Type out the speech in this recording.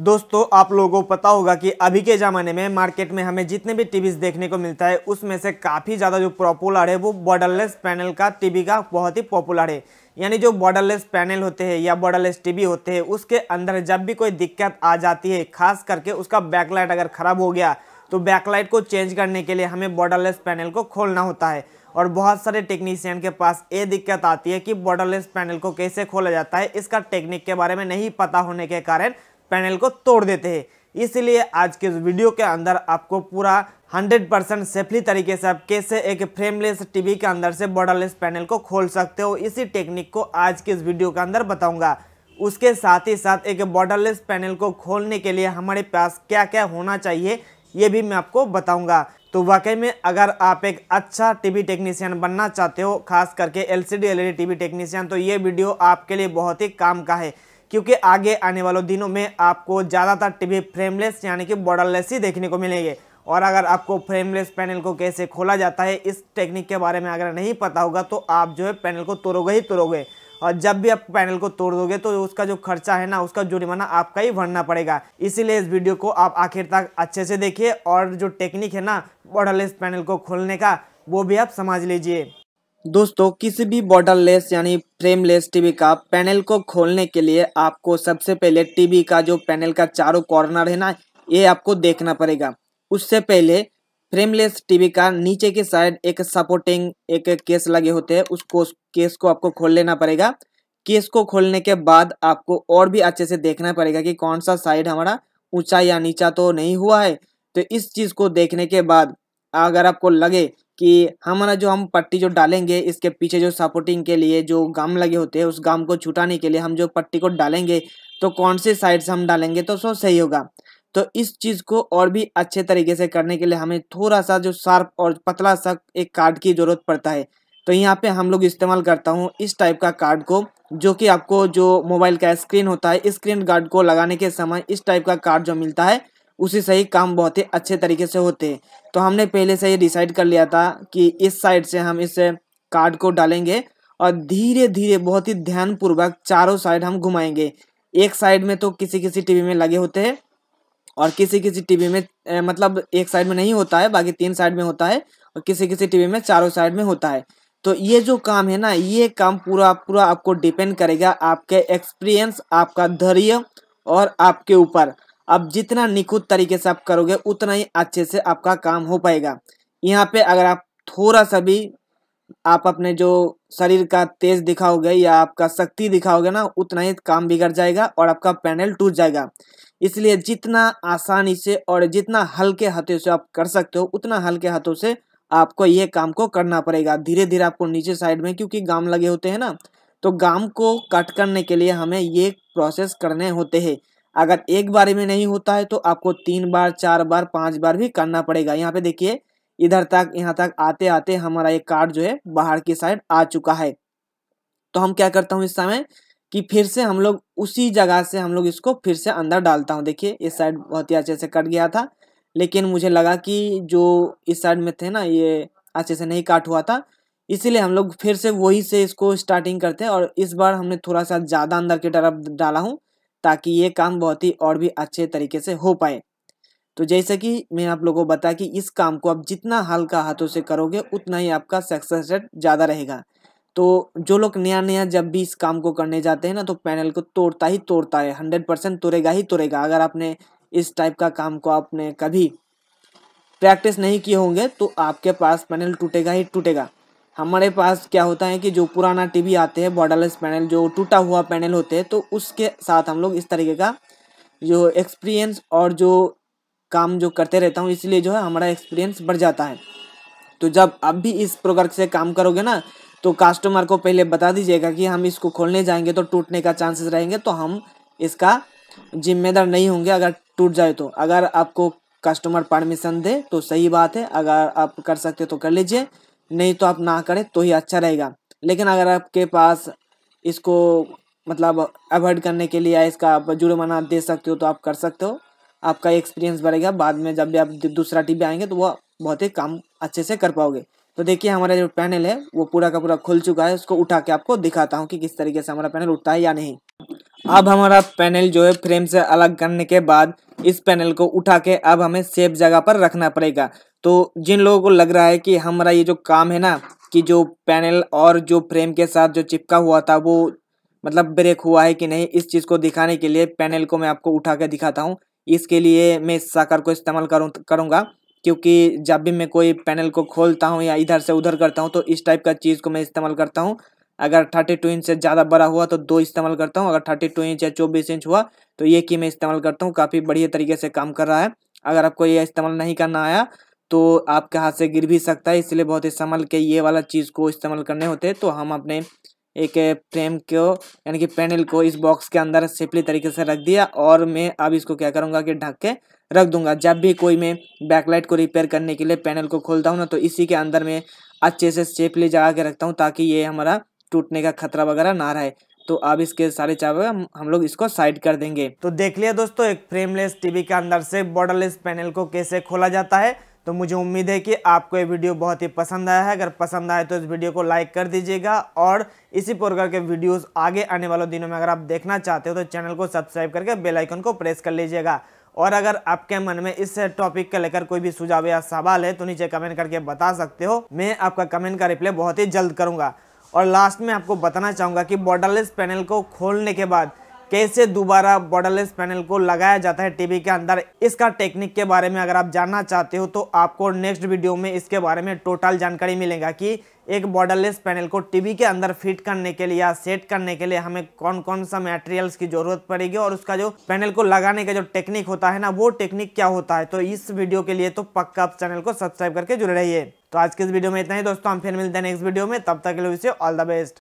दोस्तों, आप लोगों को पता होगा कि अभी के ज़माने में मार्केट में हमें जितने भी टीवीज देखने को मिलता है, उसमें से काफ़ी ज़्यादा जो पॉपुलर है, वो बॉर्डरलेस पैनल का टीवी का बहुत ही पॉपुलर है। यानी जो बॉर्डरलेस पैनल होते हैं या बॉर्डरलेस टीवी होते हैं, उसके अंदर जब भी कोई दिक्कत आ जाती है, खास करके उसका बैकलाइट अगर ख़राब हो गया तो बैकलाइट को चेंज करने के लिए हमें बॉर्डरलेस पैनल को खोलना होता है। और बहुत सारे टेक्नीशियन के पास ये दिक्कत आती है कि बॉर्डरलेस पैनल को कैसे खोला जाता है, इसका टेक्निक के बारे में नहीं पता होने के कारण पैनल को तोड़ देते हैं। इसलिए आज के इस वीडियो के अंदर आपको पूरा 100 परसेंट सेफली तरीके से आप कैसे एक फ्रेमलेस टीवी के अंदर से बॉर्डरलेस पैनल को खोल सकते हो, इसी टेक्निक को आज के इस वीडियो के अंदर बताऊँगा। उसके साथ ही साथ एक बॉर्डरलेस पैनल को खोलने के लिए हमारे पास क्या क्या होना चाहिए, ये भी मैं आपको बताऊँगा। तो वाकई में अगर आप एक अच्छा टीवी टेक्नीशियन बनना चाहते हो, खास करके एलसीडी एलईडी टीवी टेक्नीशियन तो ये वीडियो आपके लिए बहुत ही काम का है। क्योंकि आगे आने वालों दिनों में आपको ज़्यादातर टीवी फ्रेमलेस, यानी कि बॉर्डरलेस ही देखने को मिलेंगे। और अगर आपको फ्रेमलेस पैनल को कैसे खोला जाता है, इस टेक्निक के बारे में अगर नहीं पता होगा तो आप जो है पैनल को तोड़ोगे ही तोड़ोगे। और जब भी आप पैनल को तोड़ दोगे तो उसका जो खर्चा है ना, उसका जुर्माना आपका ही भरना पड़ेगा। इसीलिए इस वीडियो को आप आखिर तक अच्छे से देखिए, और जो टेक्निक है ना, बॉर्डरलेस पैनल को खोलने का, वो भी आप समझ लीजिए। दोस्तों, किसी भी बॉर्डरलेस यानी फ्रेमलेस टीवी का पैनल को खोलने के लिए आपको सबसे पहले टीवी का जो पैनल का चारों कॉर्नर है ना, ये आपको देखना पड़ेगा। उससे पहले फ्रेमलेस टीवी का नीचे की साइड एक सपोर्टिंग एक केस लगे होते हैं, उसको उस केस को आपको खोल लेना पड़ेगा। केस को खोलने के बाद आपको और भी अच्छे से देखना पड़ेगा कि कौन सा साइड हमारा ऊँचा या नीचा तो नहीं हुआ है। तो इस चीज़ को देखने के बाद अगर आपको लगे कि हमारा जो हम पट्टी जो डालेंगे, इसके पीछे जो सपोर्टिंग के लिए जो गाम लगे होते हैं, उस गाम को छुटाने के लिए हम जो पट्टी को डालेंगे तो कौन से साइड से हम डालेंगे तो सो सही होगा। तो इस चीज़ को और भी अच्छे तरीके से करने के लिए हमें थोड़ा सा जो शार्प और पतला सा एक कार्ड की ज़रूरत पड़ता है। तो यहाँ पे हम लोग इस्तेमाल करता हूँ इस टाइप का कार्ड को, जो कि आपको जो मोबाइल का स्क्रीन होता है स्क्रीन गार्ड को लगाने के समय इस टाइप का कार्ड जो मिलता है उसी से ही काम बहुत ही अच्छे तरीके से होते तो हमने पहले से ही डिसाइड कर लिया था कि इस साइड से हम इस कार्ड को डालेंगे और धीरे धीरे बहुत ही ध्यानपूर्वक चारों साइड हम घुमाएँगे। एक साइड में तो किसी किसी टीवी में लगे होते हैं और किसी किसी टीवी में ए, मतलब एक साइड में नहीं होता है बाकी तीन साइड में होता है और किसी किसी टीवी में चारों साइड में होता है। तो ये जो काम है ना ये काम पूरा पूरा आपको डिपेंड करेगा आपके एक्सपीरियंस आपका धैर्य और आपके ऊपर। अब जितना निखुत तरीके से आप करोगे, उतना ही अच्छे से आपका काम हो पाएगा। यहाँ पे अगर आप थोड़ा सा भी आप अपने जो शरीर का तेज दिखाओगे या आपका शक्ति दिखाओगे ना, उतना ही काम बिगड़ जाएगा और आपका पैनल टूट जाएगा। इसलिए जितना आसानी से और जितना हल्के हाथों से आप कर सकते हो, उतना हल्के हाथों से आपको ये काम को करना पड़ेगा। धीरे धीरे आपको नीचे साइड में, क्योंकि गाम लगे होते हैं ना तो गाम को कट करने के लिए हमें ये प्रोसेस करने होते हैं। अगर एक बार में नहीं होता है तो आपको तीन बार, चार बार, पाँच बार भी करना पड़ेगा। यहाँ पे देखिए, इधर तक, यहाँ तक आते आते हमारा ये कार्ड जो है, बाहर की साइड आ चुका है। तो हम क्या करता हूँ इस समय कि फिर से हम लोग उसी जगह से हम लोग इसको फिर से अंदर डालता हूँ। देखिए इस साइड बहुत ही अच्छे से कट गया था, लेकिन मुझे लगा कि जो इस साइड में थे ना, ये अच्छे से नहीं काट हुआ था, इसीलिए हम लोग फिर से वही से इसको स्टार्टिंग करते हैं और इस बार हमने थोड़ा सा ज़्यादा अंदर की तरफ़ डाला हूँ। ताकि ये काम बहुत ही और भी अच्छे तरीके से हो पाए। तो जैसे कि मैं आप लोगों को बता कि इस काम को आप जितना हल्का हाथों से करोगे, उतना ही आपका सक्सेस रेट ज़्यादा रहेगा। तो जो लोग नया नया जब भी इस काम को करने जाते हैं ना तो पैनल को तोड़ता ही तोड़ता है हंड्रेड परसेंट तोड़ेगा ही तोड़ेगा। अगर आपने इस टाइप का काम को आपने कभी प्रैक्टिस नहीं किए होंगे तो आपके पास पैनल टूटेगा ही टूटेगा। हमारे पास क्या होता है कि जो पुराना टीवी आते हैं बॉर्डरलेस पैनल जो टूटा हुआ पैनल होते हैं तो उसके साथ हम लोग इस तरीके का जो एक्सपीरियंस और जो काम जो करते रहता हूँ, इसलिए जो है हमारा एक्सपीरियंस बढ़ जाता है। तो जब अब भी इस प्रकार से काम करोगे ना तो कस्टमर को पहले बता दीजिएगा कि हम इसको खोलने जाएँगे तो टूटने का चांसेस रहेंगे तो हम इसका जिम्मेदार नहीं होंगे अगर टूट जाए तो। अगर आपको कस्टमर परमिशन दे तो सही बात है, अगर आप कर सकते तो कर लीजिए। नहीं तो आप ना करें तो ही अच्छा रहेगा। लेकिन अगर आपके पास इसको मतलब अवॉइड करने के लिए इसका आप जुर्माना दे सकते हो तो आप कर सकते हो। आपका एक्सपीरियंस बढ़ेगा, बाद में जब भी आप दूसरा टीवी आएँगे तो वो बहुत ही काम अच्छे से कर पाओगे। तो देखिए हमारा जो पैनल है वो पूरा का पूरा खुल चुका है, उसको उठा के आपको दिखाता हूँ कि किस तरीके से हमारा पैनल उठता है या नहीं। अब हमारा पैनल जो है फ्रेम से अलग करने के बाद इस पैनल को उठा के अब हमें सेफ़ जगह पर रखना पड़ेगा। तो जिन लोगों को लग रहा है कि हमारा ये जो काम है ना, कि जो पैनल और जो फ्रेम के साथ जो चिपका हुआ था, वो मतलब ब्रेक हुआ है कि नहीं, इस चीज़ को दिखाने के लिए पैनल को मैं आपको उठा के दिखाता हूँ। इसके लिए मैं इस साकर को इस्तेमाल करूँ, करूँगा, क्योंकि जब भी मैं कोई पैनल को खोलता हूँ या इधर से उधर करता हूँ तो इस टाइप का चीज़ को मैं इस्तेमाल करता हूँ। अगर थर्टी टू इंच से ज़्यादा बड़ा हुआ तो दो इस्तेमाल करता हूँ। अगर थर्टी टू इंच या चौबीस इंच हुआ तो ये की मैं इस्तेमाल करता हूँ। काफ़ी बढ़िया तरीके से काम कर रहा है। अगर आपको ये इस्तेमाल नहीं करना आया तो आपके हाथ से गिर भी सकता है, इसलिए बहुत संभल के ये वाला चीज़ को इस्तेमाल करने होते तो हम अपने एक फ्रेम को, यानी कि पैनल को इस बॉक्स के अंदर सेफली तरीके से रख दिया और मैं अब इसको क्या करूँगा कि ढक के रख दूँगा। जब भी कोई मैं बैकलाइट को रिपेयर करने के लिए पैनल को खोलता हूँ ना तो इसी के अंदर मैं अच्छे से सेफली जगा के रखता हूँ ताकि ये हमारा टूटने का खतरा वगैरह ना रहे तो अब इसके सारे चावे हम लोग इसको साइड कर देंगे। तो देख लिया दोस्तों, एक फ्रेमलेस टीवी के अंदर से बॉर्डरलेस पैनल को कैसे खोला जाता है। तो मुझे उम्मीद है कि आपको ये वीडियो बहुत ही पसंद आया है। अगर पसंद आए तो इस वीडियो को लाइक कर दीजिएगा और इसी प्रकार के वीडियोस आगे आने वाले दिनों में अगर आप देखना चाहते हो तो चैनल को सब्सक्राइब करके बेल आइकन को प्रेस कर लीजिएगा। और अगर आपके मन में इस टॉपिक को लेकर कोई भी सुझाव या सवाल है तो नीचे कमेंट करके बता सकते हो। मैं आपका कमेंट का रिप्लाई बहुत ही जल्द करूँगा। और लास्ट में आपको बताना चाहूँगा कि बॉर्डरलेस पैनल को खोलने के बाद कैसे दोबारा बॉर्डरलेस पैनल को लगाया जाता है टीवी के अंदर, इसका टेक्निक के बारे में अगर आप जानना चाहते हो तो आपको नेक्स्ट वीडियो में इसके बारे में टोटल जानकारी मिलेगा कि एक बॉर्डरलेस पैनल को टीवी के अंदर फिट करने के लिए या सेट करने के लिए हमें कौन कौन सा मटेरियल्स की ज़रूरत पड़ेगी और उसका जो पैनल को लगाने का जो टेक्निक होता है ना, वो टेक्निक क्या होता है? तो इस वीडियो के लिए तो पक्का आप चैनल को सब्सक्राइब करके जुड़े रहिए। तो आज के इस वीडियो में इतना ही दोस्तों, हम फिर मिलते हैं नेक्स्ट वीडियो में, तब तक के लिए ऑल द बेस्ट